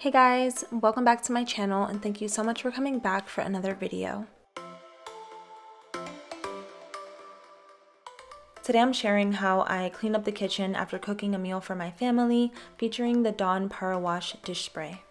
Hey guys, welcome back to my channel and thank you so much for coming back for another video. Today I'm sharing how I clean up the kitchen after cooking a meal for my family featuring the Dawn Power Wash dish spray.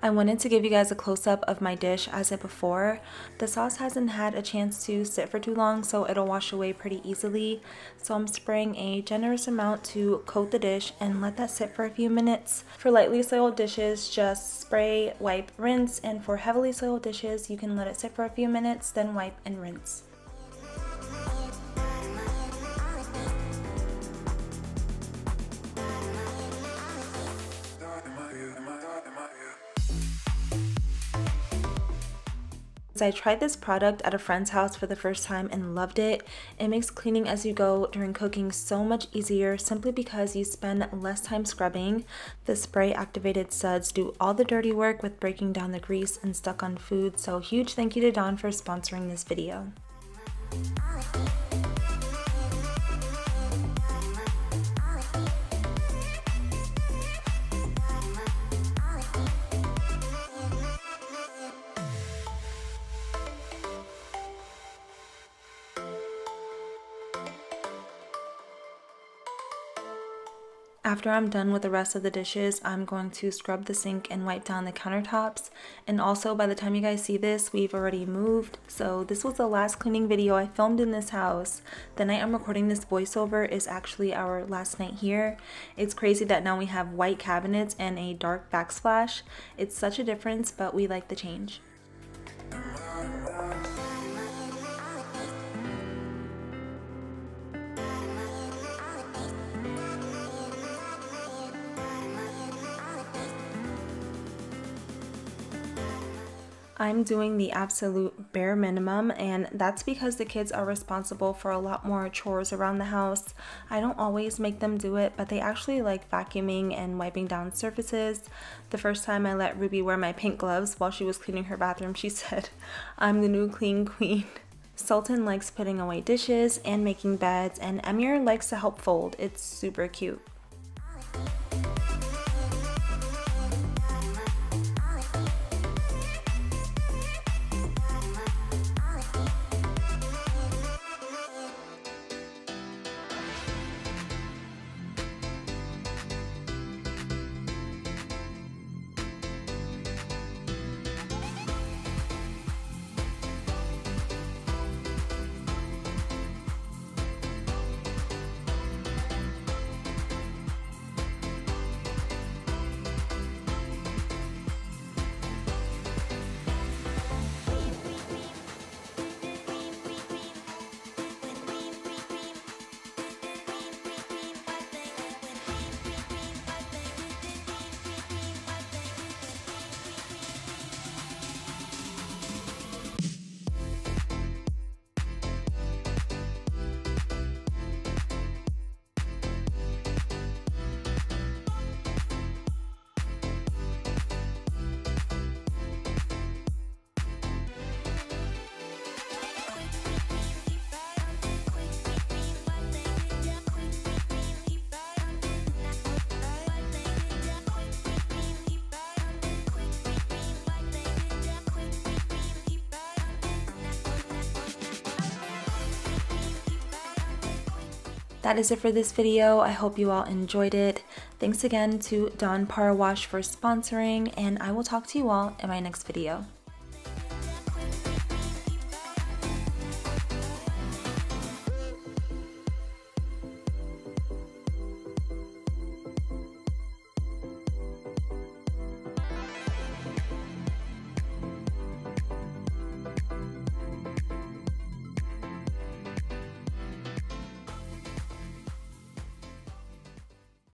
I wanted to give you guys a close-up of my dish as it before. The sauce hasn't had a chance to sit for too long so it'll wash away pretty easily. So I'm spraying a generous amount to coat the dish and let that sit for a few minutes. For lightly soiled dishes, just spray, wipe, rinse, and for heavily soiled dishes, you can let it sit for a few minutes, then wipe and rinse. I tried this product at a friend's house for the first time and loved it. It makes cleaning as you go during cooking so much easier simply because you spend less time scrubbing. The spray activated suds do all the dirty work with breaking down the grease and stuck on food, so huge thank you to Dawn for sponsoring this video. After I'm done with the rest of the dishes, I'm going to scrub the sink and wipe down the countertops. And also, by the time you guys see this, we've already moved. So this was the last cleaning video I filmed in this house. The night I'm recording this voiceover is actually our last night here. It's crazy that now we have white cabinets and a dark backsplash. It's such a difference, but we like the change. I'm doing the absolute bare minimum, and that's because the kids are responsible for a lot more chores around the house. I don't always make them do it, but they actually like vacuuming and wiping down surfaces. The first time I let Ruby wear my pink gloves while she was cleaning her bathroom, she said, I'm the new clean queen. Sultan likes putting away dishes and making beds, and Emir likes to help fold. It's super cute. That is it for this video. I hope you all enjoyed it. Thanks again to Dawn Power Wash for sponsoring, and I will talk to you all in my next video.